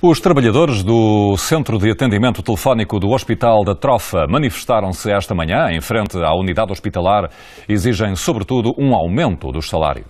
Os trabalhadores do Centro de Atendimento Telefónico do Hospital da Trofa manifestaram-se esta manhã em frente à unidade hospitalar. Exigem, sobretudo, um aumento dos salários.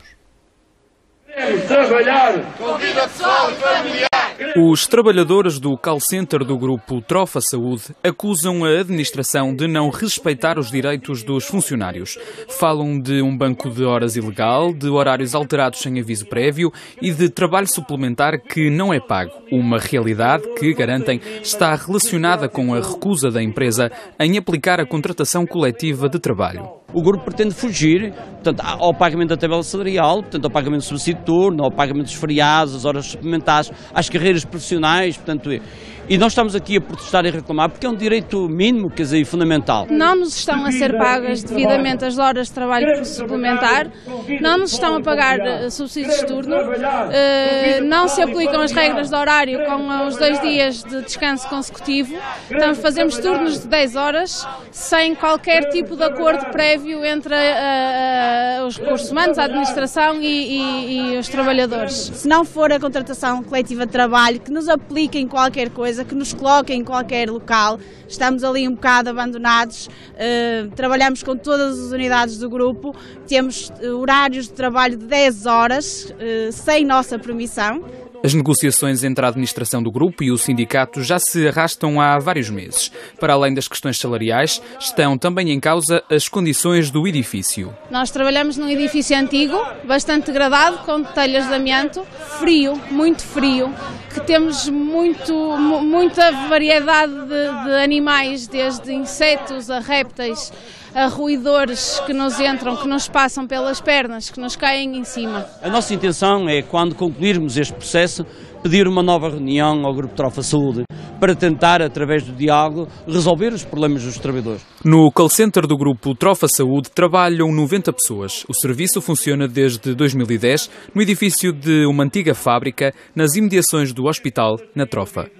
Queremos trabalhar com vida pessoal e familiar. Os trabalhadores do call center do grupo Trofa Saúde acusam a administração de não respeitar os direitos dos funcionários. Falam de um banco de horas ilegal, de horários alterados sem aviso prévio e de trabalho suplementar que não é pago. Uma realidade que, garantem, está relacionada com a recusa da empresa em aplicar a contratação coletiva de trabalho. O grupo pretende fugir portanto, ao pagamento da tabela salarial, portanto, ao pagamento do subsídio de turno, ao pagamento dos feriados, às horas suplementares, às carreiras profissionais, portanto, e nós estamos aqui a protestar e reclamar porque é um direito mínimo, quer dizer, fundamental. Não nos estão a ser pagas devidamente as horas de trabalho suplementar, não nos estão a pagar eh, subsídios de turno, eh, não se aplicam as regras de horário com os dois dias de descanso consecutivo, então fazemos turnos de 10 horas sem qualquer tipo de acordo prévio entre uh, os recursos humanos, a administração e, e, e os trabalhadores. Se não for a contratação coletiva de trabalho, que nos apliquem qualquer coisa, que nos coloquem em qualquer local. Estamos ali um bocado abandonados, uh, trabalhamos com todas as unidades do grupo, temos horários de trabalho de 10 horas, sem nossa permissão. As negociações entre a administração do grupo e o sindicato já se arrastam há vários meses. Para além das questões salariais, estão também em causa as condições do edifício. Nós trabalhamos num edifício antigo, bastante degradado, com telhas de amianto, frio, muito frio, que temos muito, muita variedade de, de animais, desde insetos a répteis a ruidores que nos entram, que nos passam pelas pernas, que nos caem em cima. A nossa intenção é, quando concluirmos este processo, pedir uma nova reunião ao Grupo Trofa Saúde para tentar, através do diálogo, resolver os problemas dos trabalhadores. No call center do Grupo Trofa Saúde trabalham 90 pessoas. O serviço funciona desde 2010 no edifício de uma antiga fábrica nas imediações do hospital, na Trofa.